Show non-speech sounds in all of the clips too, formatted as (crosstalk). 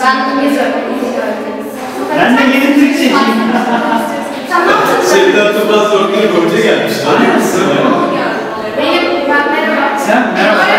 Ben bunu yazıyorum. Ben de yeni Türk çekeyim. Tamam. Sevda Topaz Zorlu'nun hoca gelmiş. Musun? Benim ben merhaba. Sen merhaba.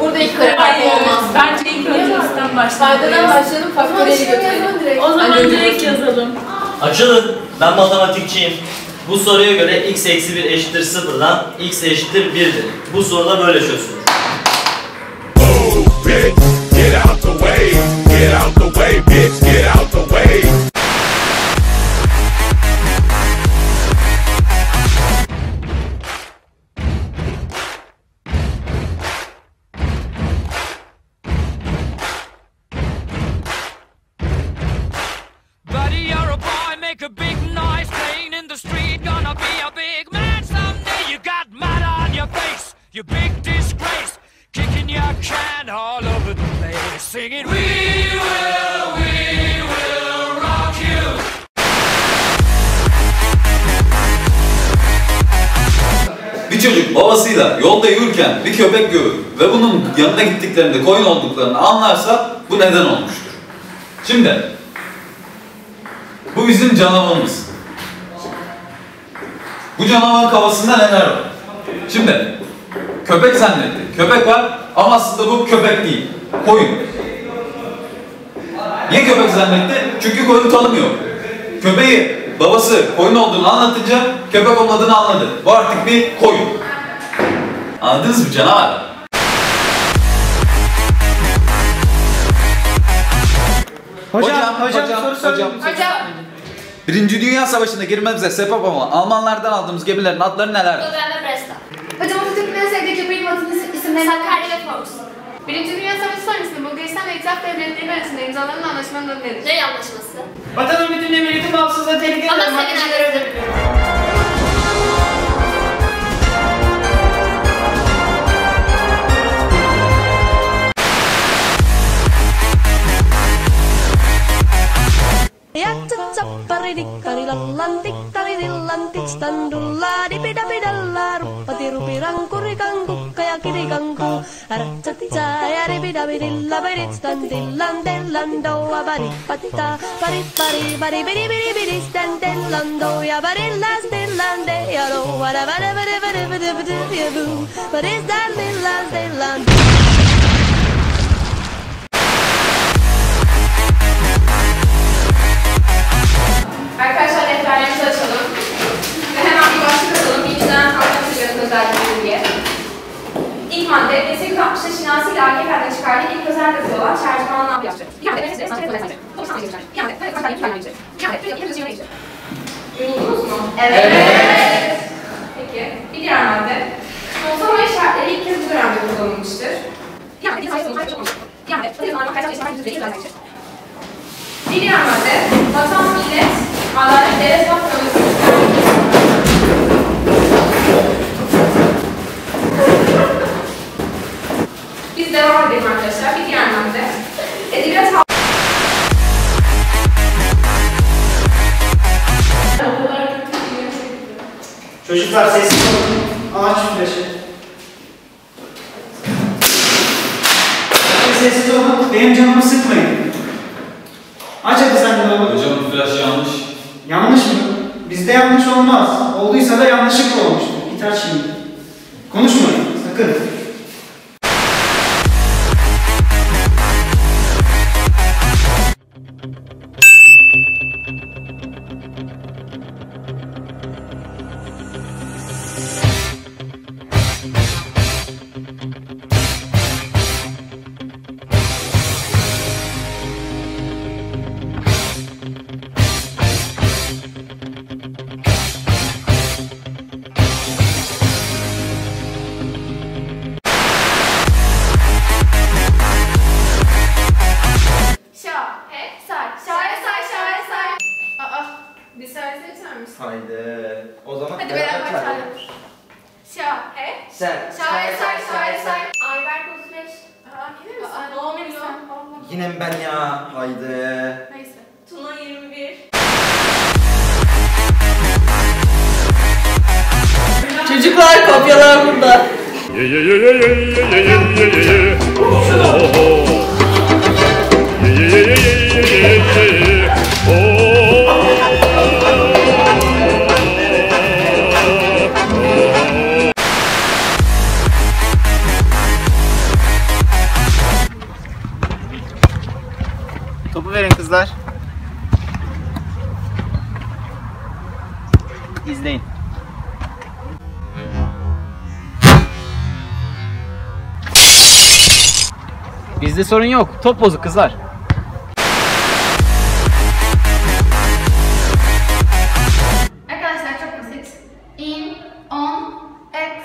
Burada iki kare farkı olmaz. Bence ilk önce üstten başlayalım. Faydadan başlayalım. Faktöriyeli götürelim. O zaman direkt yazalım. Açılın. Ben matematikçiyim. Bu soruya göre x eksi 1 eşittir 0'dan x eşittir 1'dir. Bu soruda böyle çözülür. Get out the way. Get out the way, bitch. Place, singing, We will, we will rock you. Bir çocuk babasıyla yolda yürürken bir köpek görür ve bunun yanına gittiklerinde koyun olduklarını anlarsa bu neden olmuştur? Şimdi bu bizim canavarımız. Bu canavarın kafasında neler var? Şimdi köpek zannetti. Köpek var ama aslında bu köpek değil. Koyun. Niye köpek zannetti? Çünkü koyunu tanımıyor. Köpeği babası koyun olduğunu anlatınca köpek onun adını anladı. Bu artık bir koyun. Anladınız mı canavar? Hocam, hocam, soru sorayım. Hocam. Birinci Dünya Savaşı'na girmemize sebep olan Almanlardan aldığımız gemilerin adları neler? Bresta. Hocam Atatürk'ün en sevdiği köpeğin vatını isimleri Sakarya ve Fox. Birinci Dünya Savaşı sonrasında Bulgaristan ve İtilaf Devletleri arasında imzalanan anlaşmanın adı nedir? Ne anlaşması? Vatanın bütünlüğü milletin bağımsızlığı tehdit Ama Paridik karilang lantik taridil lantik standula dipidapidalla ruppati rupirang kurikangku kaya kirikangku aratsati jaya dipidapidilla barit standillan dellando abari patita pari pari pari biri biri biri standillando ya barilla standillande ya lo wara wara wara wara wara wara wara wara wara wara wara wara wara wara Arkadaşlar defterlerimizi açalım. Ve hemen bir başlık atalım. Bilgiden çocukların özellikleri diye. İlk madde, Nesil Kapmış'ta Şinasi ile Akif Er'de çıkardığı ilk özel gazete olan Çerciman Nam yaptı. Bir Nefes'e sanatçı özel sanatçı. Doksan sanatçı Bir böyle başka iki tane Bir yapı düzgün Yoruldunuz mu? Evet. Peki, bir diğer madde. Soğutma işaretleri ilk kez bu dönemde kullanılmıştır. Bir madde, bir sayı sonuçlar çok olmuştur. Bir kaysal işler yüzde özel sanatçı. Bir diğer madde, vatan, Adalet Devlet Biz devam edelim arkadaşlar. Bir Çocuklar sessiz olun. Ağaç flaşı. Sessiz olun. Benim canımı sıkmayın. Aç hadi sen de baba. Hocam flaş yandı. Yanlış mı? Bizde yanlış olmaz. Olduysa da yanlışlıkla olmuştur. Aç şimdi. Konuşmayın. Sakın. 耶耶耶耶耶耶耶耶耶耶！吼吼！Sorun yok. Top bozuk kızlar. Arkadaşlar çok basit. In, on, at.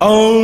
Only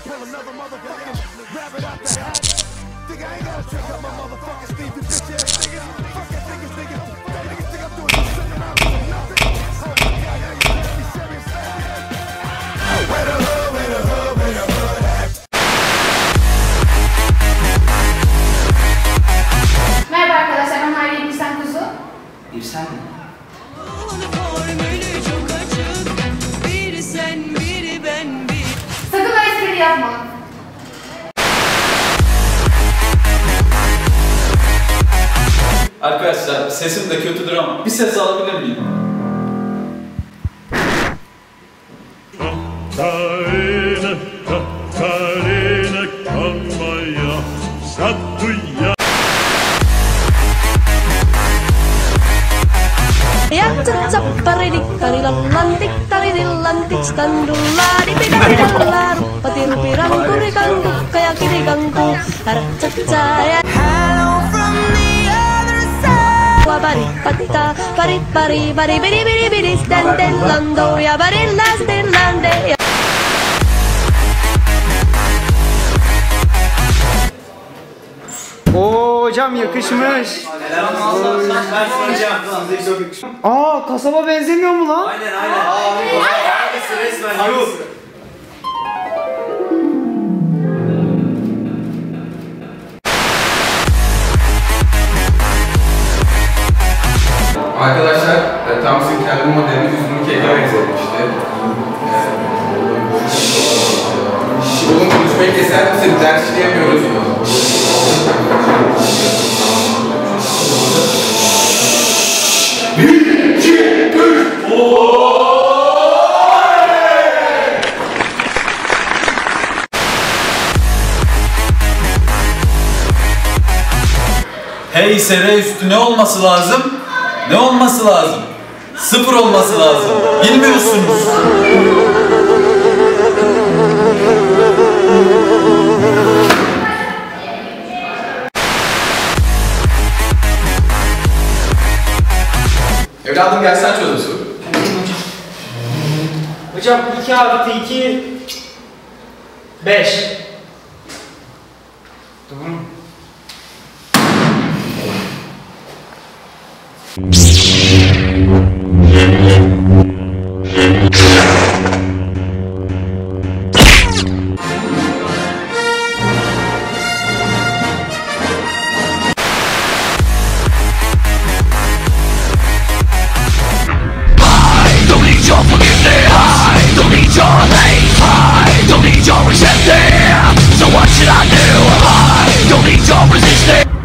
pull another motherfucking rabbit out the hat. Think I ain't gotta trick up my motherfucking You bitch ass niggas. Fuck niggas, niggas. caparidi karilan lantik taridi lantik standula di pidan dalar petir pirangku di kangku kayak kiri kangku harap cecaya Bari, patita, bari, bari, bari, biri, biri, biri, stand in bari ya bari, last in Lande, ya. Oo hocam yakışmış. Aa kasaba benzemiyor mu lan? Aynen aynen. Aynısı resmen. İse R üstü ne olması lazım? Ne olması lazım? Sıfır olması lazım. Bilmiyorsunuz. Evladım gel sen çöz o soruyu. Hocam 2 artı 2 5.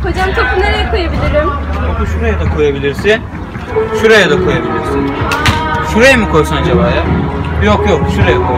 Hocam topu nereye koyabilirim? Topu şuraya da koyabilirsin. Şuraya da koyabilirsin. Şuraya mı koysan acaba ya? Yok yok şuraya koy.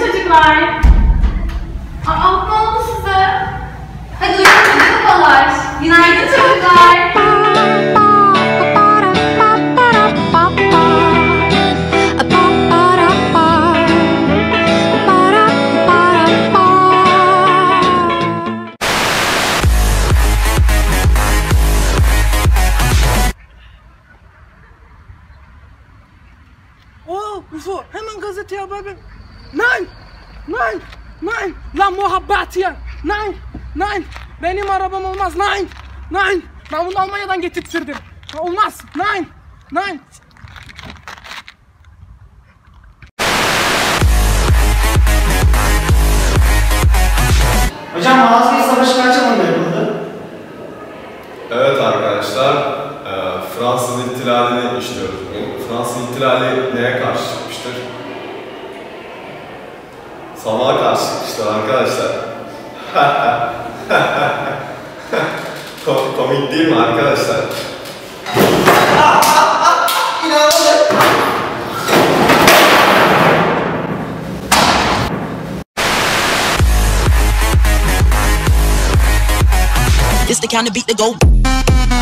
Çocuklar. Aa, ne oldu size? Hadi uyuyun babalar. Günaydın çocuklar. Almanya'dan getirttirdim. Olmaz! Nein! Nein!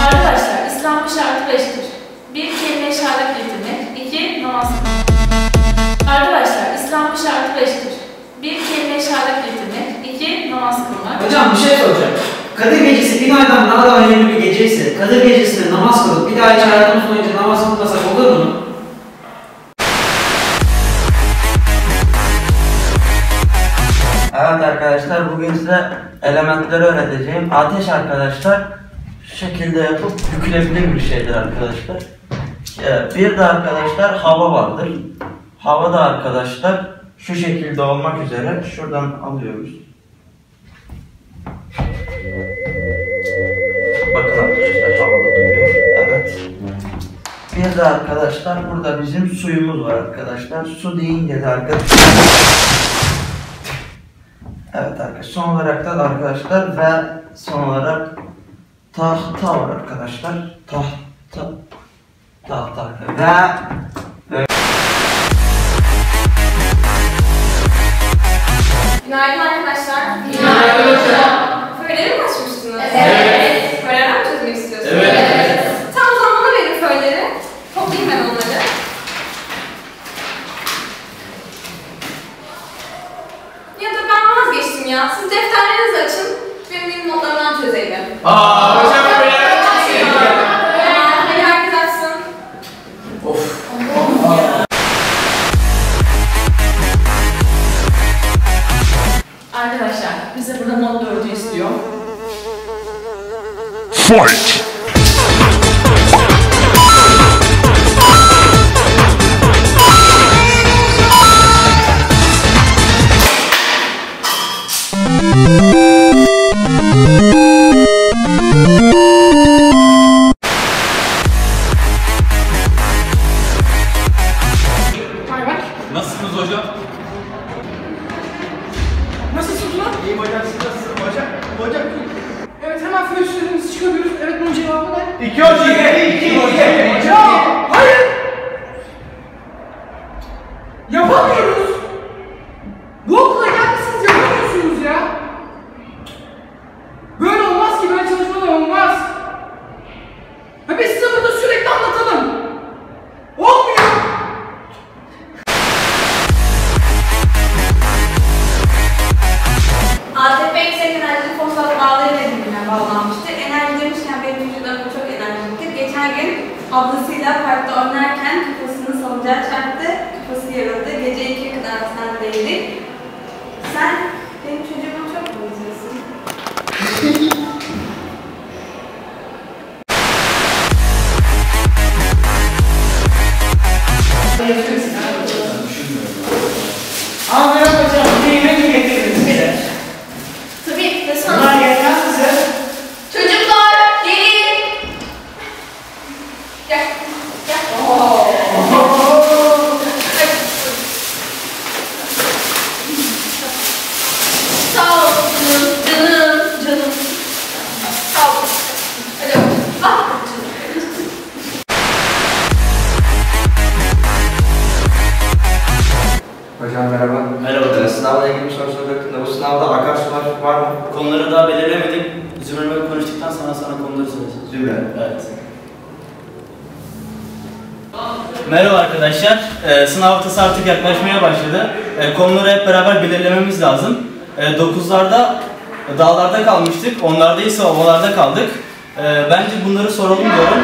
Arkadaşlar İslam bir şartı beştir. Bir kelime şehadet getirmek, iki namaz kılmak. Arkadaşlar İslam bir şartı beştir. Bir kelime şehadet getirmek, 2. Namaz kılmak. Hocam bir şey soracağım. Kadir gecesi bin aydan daha da önemli bir geceyse, Kadir gecesinde namaz kılıp bir daha hiç hayatımız boyunca namaz kılmasak olur mu? Evet arkadaşlar bugün size elementleri öğreteceğim. Ateş arkadaşlar şu şekilde yapıp bükülebilir bir şeydir arkadaşlar. Ee, Bir de arkadaşlar hava vardır. Hava da arkadaşlar şu şekilde olmak üzere şuradan alıyoruz. Bakın arkadaşlar havada duruyor. Evet. Bir de arkadaşlar burada bizim suyumuz var arkadaşlar. Su deyince de arkadaşlar Evet arkadaşlar. Son olarak da arkadaşlar ve son olarak tahta var arkadaşlar. Tahta. Tahta. Ve Günaydın arkadaşlar. Günaydın hocam. Föyleri mi açmıştınız? Evet. Föylerden mi çözmek istiyorsunuz? Evet. Tamam o zaman bana verin föyleri. Toplayayım ben onları. Ya da ben vazgeçtim ya. Siz defterlerinizi açın. Benim benim notlarımdan çözelim. Aa, hocam böyle Hadi herkes açsın. Arkadaşlar bize burada not 4'ü istiyor. Fight! Bağlanmıştır. Enerji demişken benim vücudum çok enerjiktir. Geçen gün ablasıyla parkta oynarken kafasını salıncağa çarptı. Arkadaşlar. Ee, sınav haftası artık yaklaşmaya başladı. Ee, konuları hep beraber belirlememiz lazım. Ee, 9'larda dağlarda kalmıştık. Onlarda ise ovalarda kaldık. Ee, bence bunları soralım diyorum.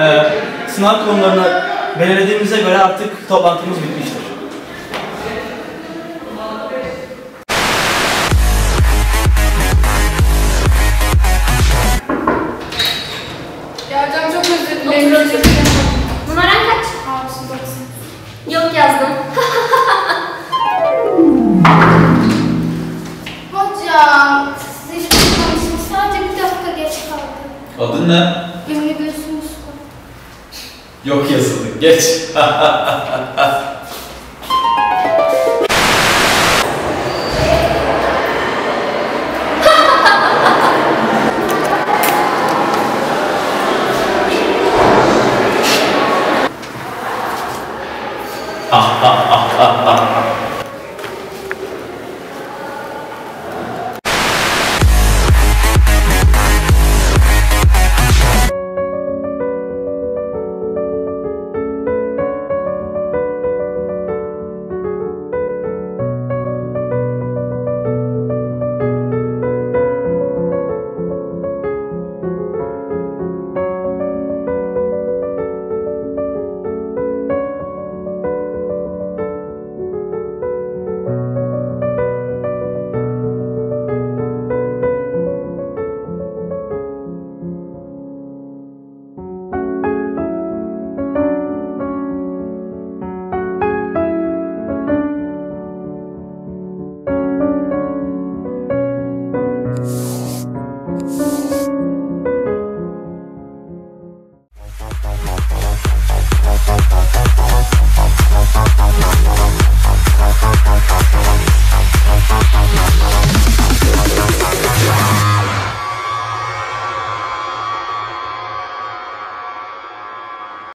Ee, sınav konularını belirlediğimize göre artık toplantımız bitmiştir. Adın ne? Ünlü Gülsüm Usta. Yok yazıldı. Geç. (laughs)